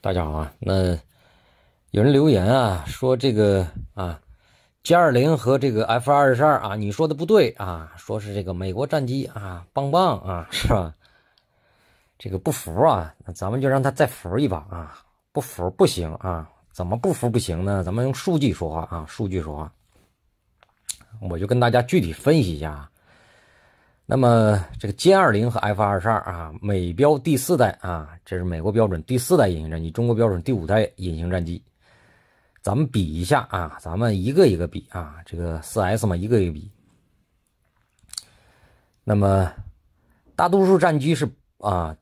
大家好啊，那有人留言啊，说这个啊歼二零和这个 F 二十二啊，你说的不对啊，说是这个美国战机啊，棒棒啊，是吧？这个不服啊，那咱们就让他再服一把啊，不服不行啊，怎么不服不行呢？咱们用数据说话啊，数据说话，我就跟大家具体分析一下。那么这个歼二零和 F 二十二啊，美标第四代啊，这是美国标准第四代隐形战机，中国标准第五代隐形战机，咱们比一下啊，咱们一个一个比啊，这个四 S 嘛，一个一个比。那么大多数战机是啊，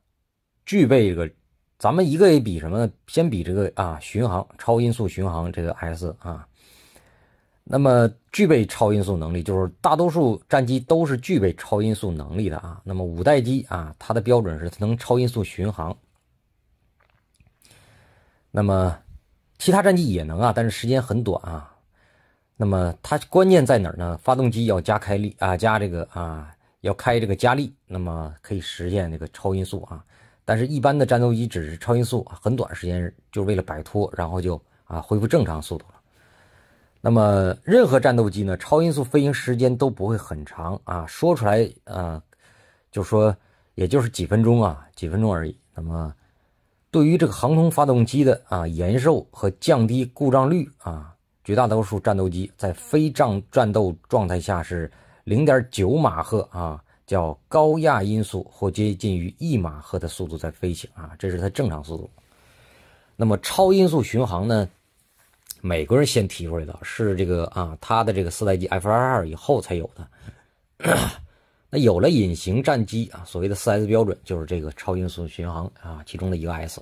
具备这个，咱们一个一比什么呢？先比这个啊，巡航超音速巡航这个 S 啊。那么具备超音速能力，就是大多数战机都是具备超音速能力的啊。那么五代机啊，它的标准是能超音速巡航。那么其他战机也能啊，但是时间很短啊。那么它关键在哪儿呢？发动机要加开力啊，加这个啊，要开这个加力，那么可以实现这个超音速啊。但是，一般的战斗机只是超音速很短时间，就为了摆脱，然后就啊恢复正常速度了。那么，任何战斗机呢，超音速飞行时间都不会很长啊，说出来啊，就说也就是几分钟啊，几分钟而已。那么，对于这个航空发动机的啊延寿和降低故障率啊，绝大多数战斗机在非战战斗状态下是零点九马赫啊，叫高压音速或接近于一马赫的速度在飞行啊，这是它正常速度。那么，超音速巡航呢？美国人先提出来的是这个啊，他的这个四代机 F 二二以后才有的。那有了隐形战机啊，所谓的四 S 标准就是这个超音速巡航啊，其中的一个 S。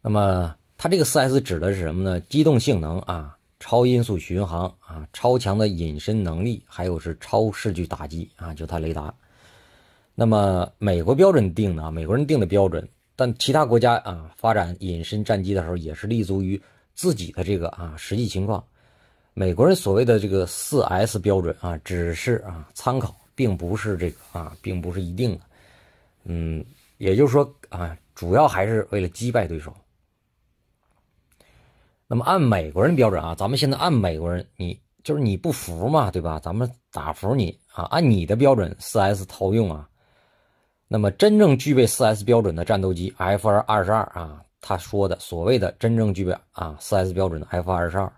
那么它这个四 S 指的是什么呢？机动性能啊，超音速巡航啊，超强的隐身能力，还有是超视距打击啊，就它雷达。那么美国标准定的啊，美国人定的标准。但其他国家啊，发展隐身战机的时候，也是立足于自己的这个啊实际情况。美国人所谓的这个四 S 标准啊，只是啊参考，并不是这个啊，并不是一定的。嗯，也就是说啊，主要还是为了击败对手。那么按美国人标准啊，咱们现在按美国人，你就是你不服嘛，对吧？咱们打服你啊，按你的标准四 S 套用啊。那么，真正具备四 S 标准的战斗机 F 二二十二啊，他说的所谓的真正具备啊四 S 标准的 F 二十二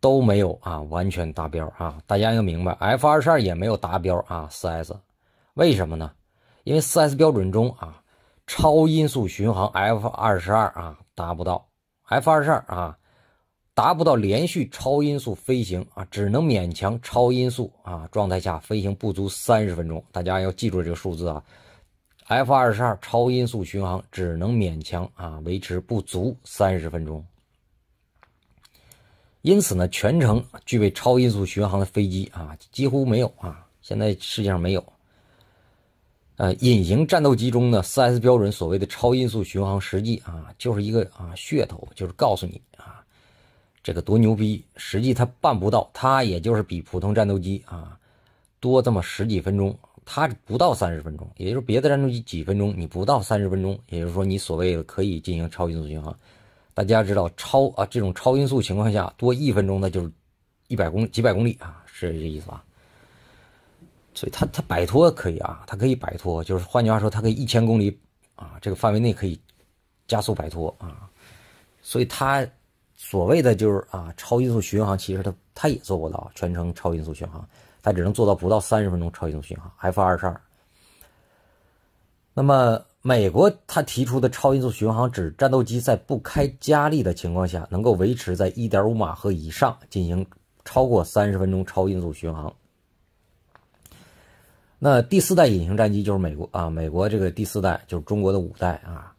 都没有啊完全达标啊。大家要明白，F 二十二也没有达标啊四 S，为什么呢？因为四 S 标准中啊，超音速巡航 F 二十二啊达不到，F 二十二啊达不到连续超音速飞行啊，只能勉强超音速啊状态下飞行不足三十分钟。大家要记住这个数字啊。F 二十二超音速巡航只能勉强啊维持不足三十分钟，因此呢，全程具备超音速巡航的飞机啊几乎没有啊，现在世界上没有。呃，隐形战斗机中的四 S 标准所谓的超音速巡航，实际啊就是一个啊噱头，就是告诉你啊这个多牛逼，实际它办不到，它也就是比普通战斗机啊多这么十几分钟。它不到三十分钟，也就是别的战斗机几分钟，你不到三十分钟，也就是说你所谓的可以进行超音速巡航。大家知道超啊这种超音速情况下多一分钟，那就是一百公几百公里啊，是这意思吧？所以它它摆脱可以啊，它可以摆脱，就是换句话说，它可以一千公里啊这个范围内可以加速摆脱啊。所以它所谓的就是啊超音速巡航，其实它它也做不到全程超音速巡航。它只能做到不到三十分钟超音速巡航，F 二十二。那么，美国它提出的超音速巡航，指战斗机在不开加力的情况下，能够维持在一点五马赫以上进行超过三十分钟超音速巡航。那第四代隐形战机就是美国啊，美国这个第四代就是中国的五代啊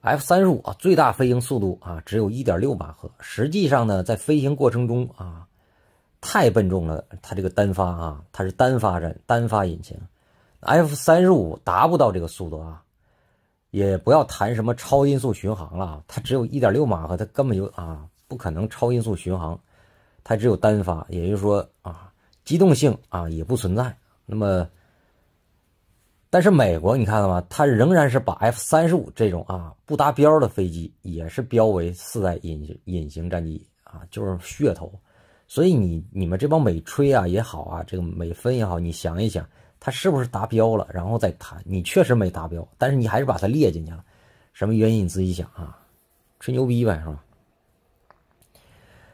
，F 三十五啊，最大飞行速度啊只有一点六马赫，实际上呢，在飞行过程中啊。太笨重了，它这个单发啊，它是单发战单发引擎，F 三十五达不到这个速度啊，也不要谈什么超音速巡航了，它只有一点六马赫，它根本就啊不可能超音速巡航，它只有单发，也就是说啊机动性啊也不存在。那么但是美国你看到吗？它仍然是把 F 三十五这种啊不达标的飞机也是标为四代隐隐形战机啊，就是噱头。所以你你们这帮美吹啊也好啊，这个美分也好，你想一想，它是不是达标了，然后再谈。你确实没达标，但是你还是把它列进去了，什么原因你自己想啊，吹牛逼呗，是吧？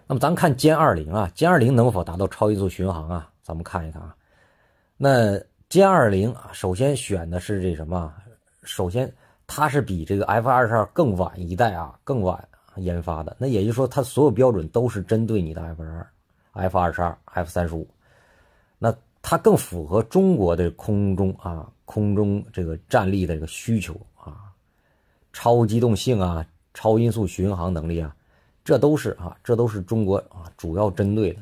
那么咱看歼二零啊，歼二零能否达到超音速巡航啊？咱们看一看啊，那。歼二零啊，首先选的是这什么？首先，它是比这个 F 二十二更晚一代啊，更晚研发的。那也就是说，它所有标准都是针对你的 F 二、F 二十二、F 三十五。那它更符合中国的空中啊，空中这个战力的这个需求啊，超机动性啊，超音速巡航能力啊，这都是啊，这都是中国啊主要针对的。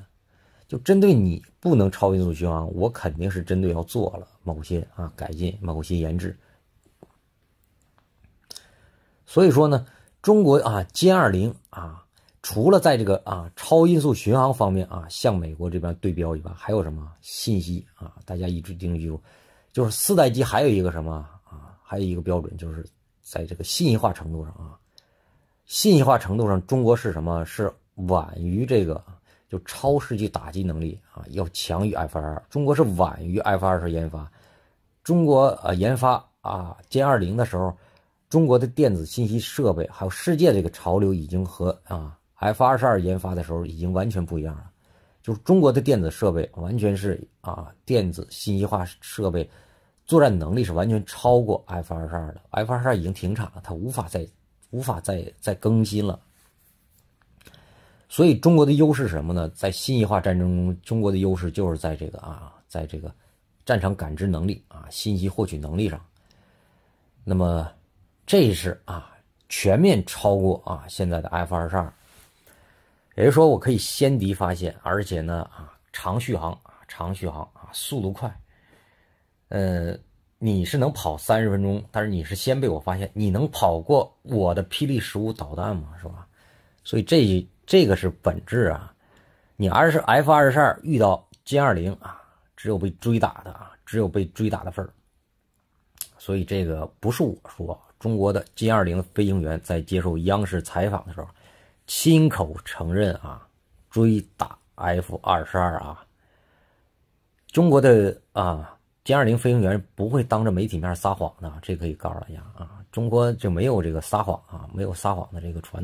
就针对你不能超音速巡航，我肯定是针对要做了某些啊改进、某些研制。所以说呢，中国啊歼二零啊，除了在这个啊超音速巡航方面啊向美国这边对标以外，还有什么信息啊？大家一直定记住，就是四代机还有一个什么啊？还有一个标准，就是在这个信息化程度上啊，信息化程度上，中国是什么？是晚于这个。就超视距打击能力啊，要强于 F 二二。中国是晚于 F 二十研发。中国呃研发啊歼二零的时候，中国的电子信息设备还有世界这个潮流已经和啊 F 二十二研发的时候已经完全不一样了。就是中国的电子设备完全是啊电子信息化设备，作战能力是完全超过 F 二十二的。F 二十二已经停产了，它无法再无法再再更新了。所以中国的优势什么呢？在信息化战争中，中国的优势就是在这个啊，在这个战场感知能力啊，信息获取能力上。那么，这是啊，全面超过啊现在的 F 二十二。也就是说，我可以先敌发现，而且呢啊，长续航啊，长续航啊，速度快。呃，你是能跑三十分钟，但是你是先被我发现，你能跑过我的霹雳十五导弹吗？是吧？所以这。这个是本质啊！你而是 F 二十二遇到歼二零啊，只有被追打的啊，只有被追打的份儿。所以这个不是我说，中国的歼二零飞行员在接受央视采访的时候，亲口承认啊，追打 F 二十二啊。中国的啊歼二零飞行员不会当着媒体面撒谎的，这可以告诉大家啊，中国就没有这个撒谎啊，没有撒谎的这个传统。